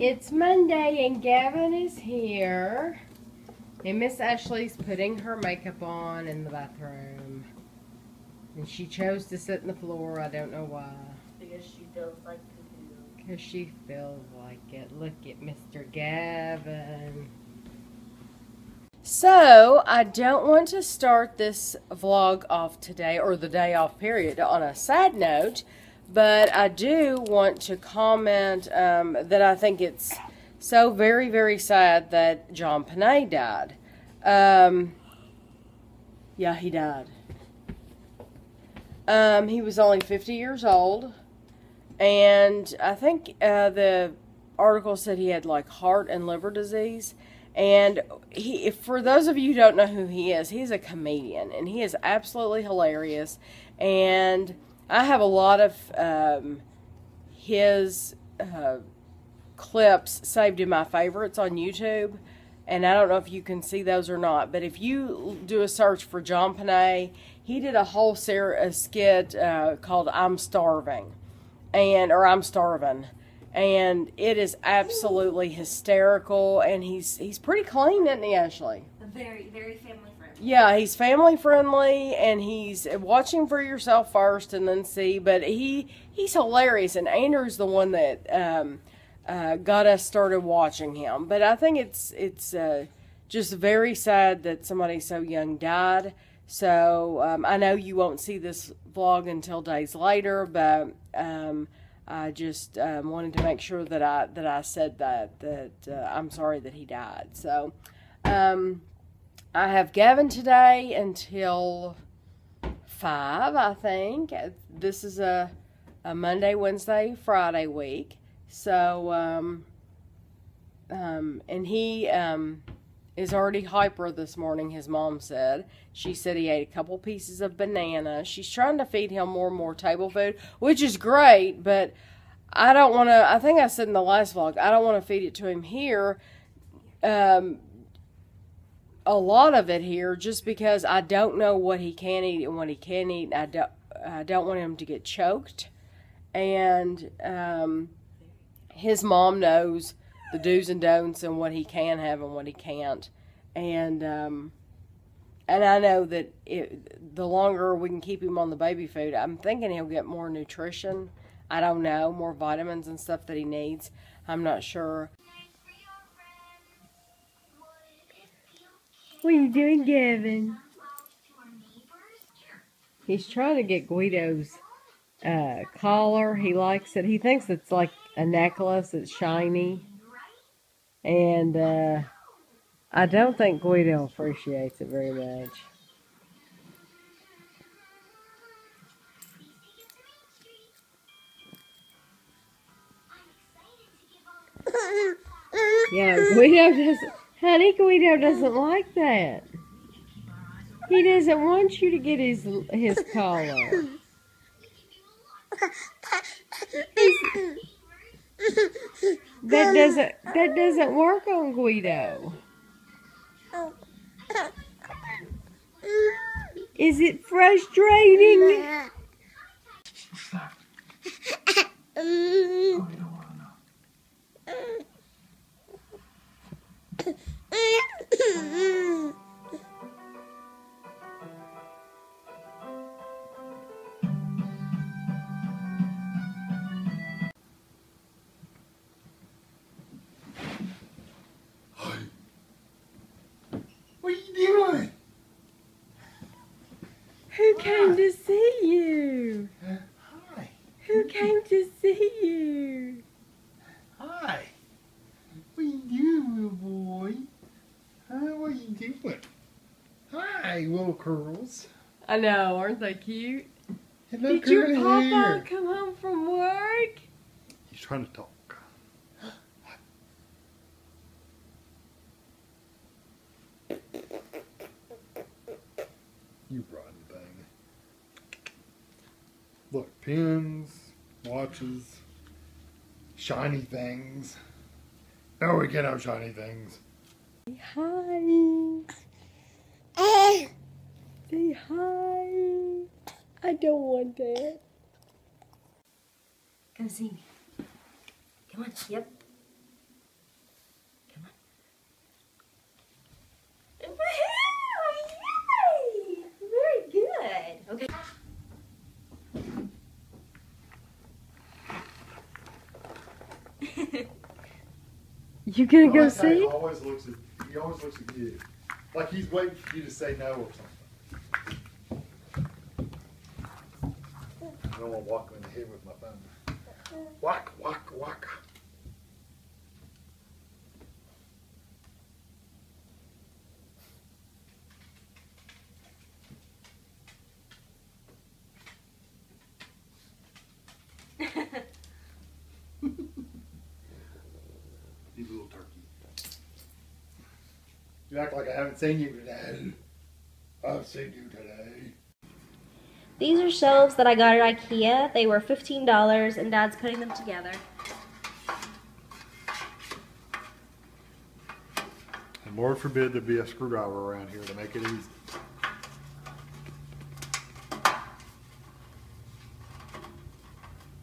It's Monday and Gavin is here. And Miss Ashley's putting her makeup on in the bathroom. And she chose to sit on the floor. I don't know why. Because she feels like to do. Because she feels like it. Look at Mr. Gavin. So, I don't want to start this vlog off today, or the day off period, on a sad note. But I do want to comment um, that I think it's so very, very sad that John Pinette died. Um, yeah, he died. Um, he was only 50 years old. And I think uh, the article said he had like heart and liver disease. And he, for those of you who don't know who he is, he's a comedian and he is absolutely hilarious. And I have a lot of um, his uh, clips saved in my favorites on YouTube. And I don't know if you can see those or not, but if you do a search for John Pinette, he did a whole ser- a skit uh, called "I'm Starving," and or "I'm Starving," and it is absolutely hysterical. And he's he's pretty clean, isn't he, Ashley? Very, very family. Yeah, he's family friendly, and he's watching for yourself first, and then see. But he he's hilarious, and Andrew's the one that um, uh, got us started watching him. But I think it's it's uh, just very sad that somebody so young died. So um, I know you won't see this vlog until days later, but um, I just um, wanted to make sure that I that I said that that uh, I'm sorry that he died. So um, I have Gavin today until five, I think. This is a a Monday, Wednesday, Friday week. So um, um, and he um, is already hyper this morning, his mom said. She said he ate a couple pieces of banana. She's trying to feed him more and more table food, which is great, but I don't want to. I think I said in the last vlog, I don't want to feed it to him here. Um, a lot of it here, just because I don't know what he can eat and what he can't eat. I don't. I don't want him to get choked, and um, his mom knows the do's and don'ts and what he can have and what he can't. And um, and I know that it, the longer we can keep him on the baby food, I'm thinking he'll get more nutrition. I don't know, more vitamins and stuff that he needs. I'm not sure. What are you doing, Gavin? He's trying to get Guido's uh, collar. He likes it. He thinks it's like a necklace. It's shiny. And uh, I don't think Guido appreciates it very much. Yeah, Guido doesn't. Honey, Guido doesn't like that. He doesn't want you to get his his collar. That doesn't that doesn't work on Guido. Is it frustrating? What Who came to see you? Hi. Who came to see you? Hi. What are you doing, little boy? Huh? What are you doing? Hi, little curls. I know, aren't they cute? Hello, Did your papa hair. come home from work? He's trying to talk. You rotten thing. Look, pins, watches, shiny things. No, we get no shiny things. Hi. Say hi. I don't want that. Come see me. Come on. Yep. You gonna go see? always looks at, he always looks at you. Like he's waiting for you to say no or something. I don't want to walk him in the head with my thumb. Whack, whack, whack. You little turkey. You act like I haven't seen you today. I've seen you today. These are shelves that I got at IKEA. They were $15 and Dad's putting them together. And Lord forbid there be a screwdriver around here to make it easy.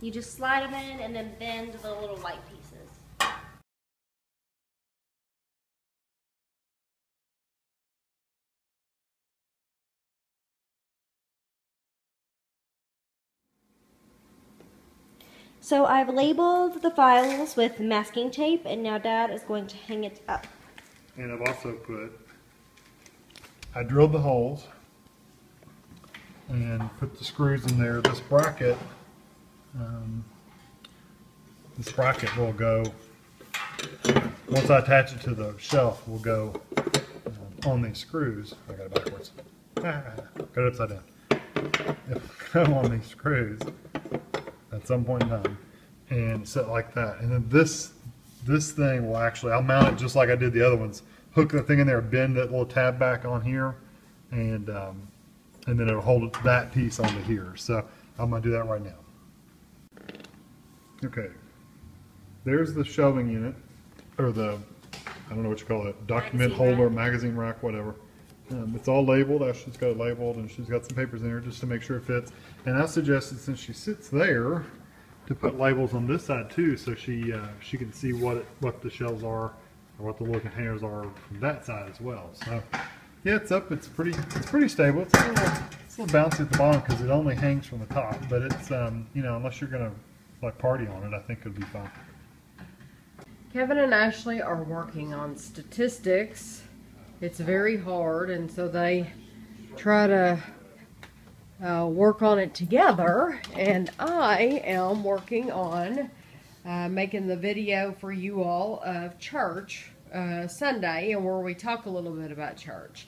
You just slide them in and then bend the little white pieces. So I've labeled the files with masking tape and now Dad is going to hang it up. And I've also put, I drilled the holes and put the screws in there. This bracket, um, this bracket will go, once I attach it to the shelf, will go um, on these screws. I got it backwards. got it upside down. It'll go on these screws at some point in time and set like that. And then this this thing will actually, I'll mount it just like I did the other ones. Hook the thing in there, bend that little tab back on here, and um, and then it'll hold that piece onto here. So I'm gonna do that right now. Okay, there's the shelving unit, or the, I don't know what you call it, document Magazine holder, rack. magazine rack, whatever. Um, it's all labeled. Ashley's got it labeled, and she's got some papers in there just to make sure it fits. And I suggested since she sits there, to put labels on this side too, so she uh, she can see what it, what the shelves are or what the looking hairs are from that side as well. So yeah, it's up. It's pretty it's pretty stable. It's a little it's a little bouncy at the bottom because it only hangs from the top. But it's um, you know unless you're gonna like party on it, I think it'll be fine. Kevin and Ashley are working on statistics. It's very hard, and so they try to uh, work on it together. And I am working on uh, making the video for you all of church uh, Sunday, and where we talk a little bit about church.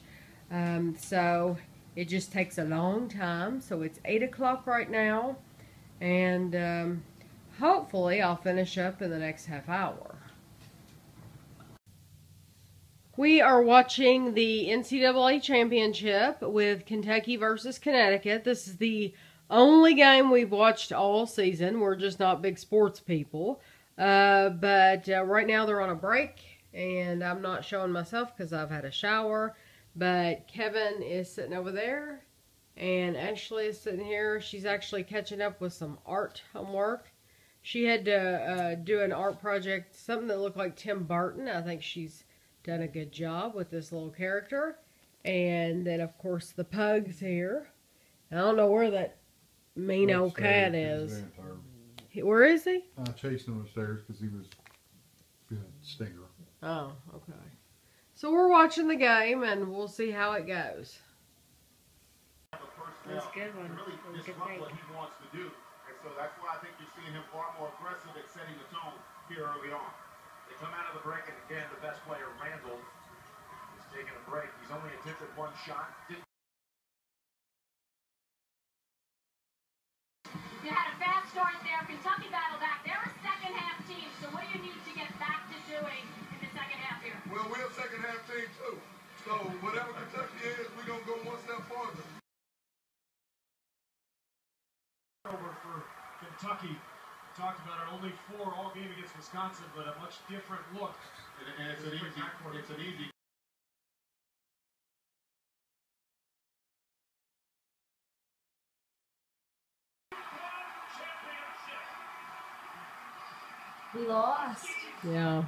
Um, so it just takes a long time. So it's eight o'clock right now, and um, hopefully I'll finish up in the next half hour. We are watching the NCAA championship with Kentucky versus Connecticut. This is the only game we've watched all season. We're just not big sports people. Uh, but uh, right now they're on a break, and I'm not showing myself because I've had a shower. But Kevin is sitting over there, and Ashley is sitting here. She's actually catching up with some art homework. She had to uh, do an art project, something that looked like Tim Burton. I think she's done a good job with this little character. And then, of course, the pug's here. I don't know where that mean old cat is. He- Where is he? Uh, I chased him upstairs because he was being a stinger. Oh, okay. So we're watching the game, and we'll see how it goes. That's a good one. really That was good what he wants to do. And so that's why I think you're seeing him far more aggressive at setting the tone here early on. They come out of the break, and again, the best player, Randle, is taking a break. He's only attempted one shot. Didn't You had a fast start there. Kentucky battled back. They're a second half team. So what do you need to get back to doing in the second half here? Well, we're a second half team too. So whatever Kentucky is, we're gonna go one step farther. over for Kentucky. Talked about it, only four all game against Wisconsin, but a much different look. and, and it's an easy, it's an easy We lost. Yeah.